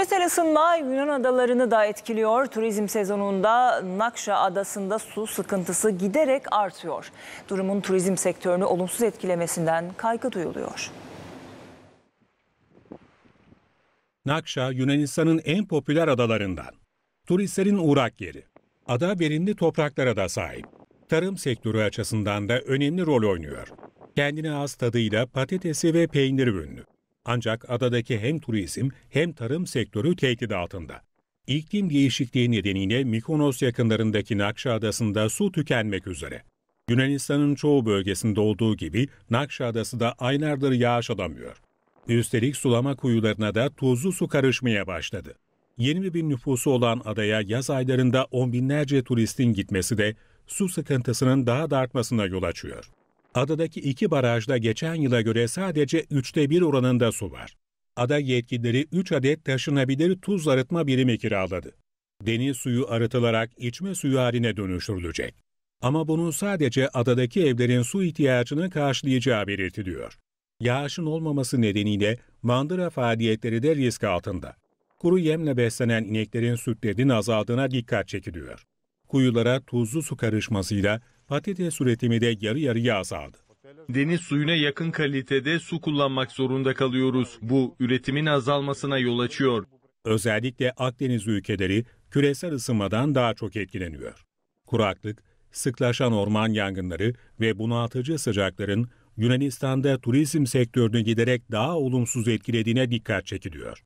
Küresel ısınma Yunan adalarını da etkiliyor. Turizm sezonunda Nakşa adasında su sıkıntısı giderek artıyor. Durumun turizm sektörünü olumsuz etkilemesinden kaygı duyuluyor. Nakşa Yunanistan'ın en popüler adalarından. Turistlerin uğrak yeri. Ada verimli topraklara da sahip. Tarım sektörü açısından da önemli rol oynuyor. Kendine az tadıyla patatesi ve peyniri ünlü. Ancak adadaki hem turizm hem tarım sektörü tehdit altında. İklim değişikliği nedeniyle Mikonos yakınlarındaki Nakşa Adası'nda su tükenmek üzere. Yunanistan'ın çoğu bölgesinde olduğu gibi Nakşa Adası da aylardır yağış alamıyor. Üstelik sulama kuyularına da tuzlu su karışmaya başladı. 20 bin nüfusu olan adaya yaz aylarında on binlerce turistin gitmesi de su sıkıntısının daha da artmasına yol açıyor. Adadaki iki barajda geçen yıla göre sadece üçte bir oranında su var. Ada yetkilileri 3 adet taşınabilir tuz arıtma birimi kiraladı. Deniz suyu arıtılarak içme suyu haline dönüştürülecek. Ama bunun sadece adadaki evlerin su ihtiyacını karşılayacağı belirtiliyor. Yağışın olmaması nedeniyle mandıra faaliyetleri de risk altında. Kuru yemle beslenen ineklerin sütlerinin azaldığına dikkat çekiliyor. Kuyulara tuzlu su karışmasıyla patates üretimi de yarı yarıya azaldı. Deniz suyuna yakın kalitede su kullanmak zorunda kalıyoruz. Bu üretimin azalmasına yol açıyor. Özellikle Akdeniz ülkeleri küresel ısınmadan daha çok etkileniyor. Kuraklık, sıklaşan orman yangınları ve bunaltıcı sıcakların Yunanistan'da turizm sektörünü giderek daha olumsuz etkilediğine dikkat çekiliyor.